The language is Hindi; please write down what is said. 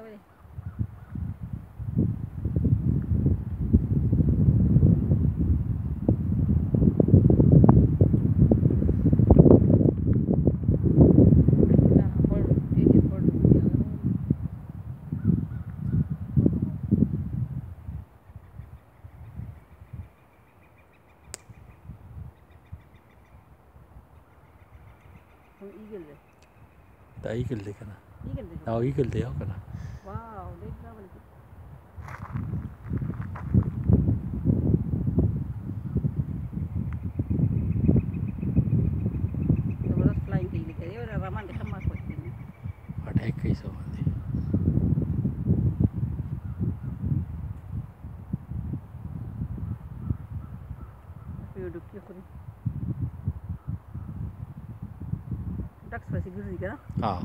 over there. ईगल दे ईगल दे कना ईगल दे आओ ईगल दे आओ कना i so on there. Ducks for security, yeah? Oh.